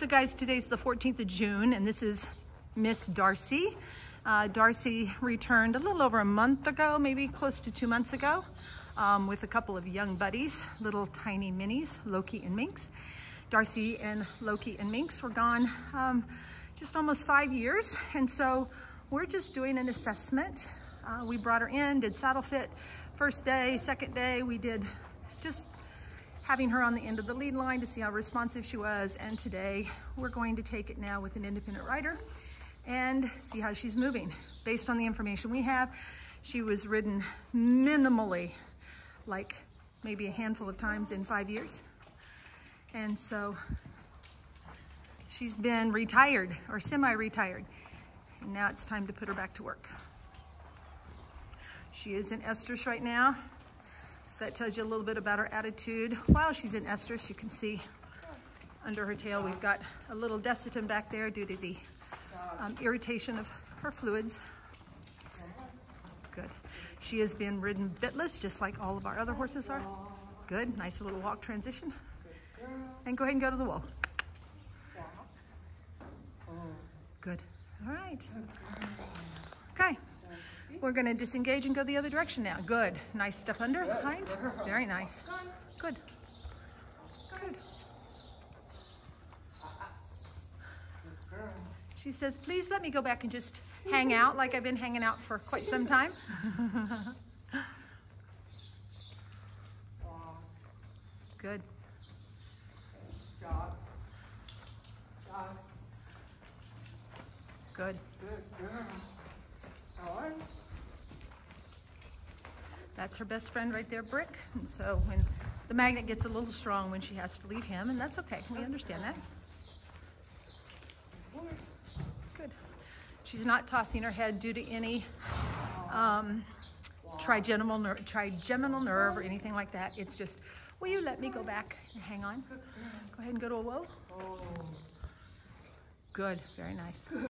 So guys, today's the 14th of June and this is Miss D'Arcy. Uh, D'Arcy returned a little over a month ago, maybe close to two months ago, um, with a couple of young buddies, little tiny minis, Loki and Minx. D'Arcy and Loki and Minx were gone um, just almost five years. And so we're just doing an assessment. Uh, we brought her in, did saddle fit first day, second day, we did just having her on the end of the lead line to see how responsive she was. And today we're going to take it now with an independent rider and see how she's moving. Based on the information we have, she was ridden minimally, like maybe a handful of times in five years. And so she's been retired or semi-retired. And now it's time to put her back to work. She is in estrus right now. So that tells you a little bit about her attitude. While she's in estrus, you can see under her tail, we've got a little Desitin back there due to the um, irritation of her fluids. Good. She has been ridden bitless, just like all of our other horses are. Good, nice little walk transition. And go ahead and go to the wall. Good. All right. Okay. We're going to disengage and go the other direction now. Good. Nice step under, behind. Very nice. Good. Good. She says, please let me go back and just hang out like I've been hanging out for quite some time. Good. Good. That's her best friend right there, Brick. And so when the magnet gets a little strong when she has to leave him, and that's okay. Can we understand that. Good. She's not tossing her head due to any um, trigeminal, ner trigeminal nerve or anything like that. It's just, will you let me go back and hang on? Go ahead and go to a whoa. Good. Very nice.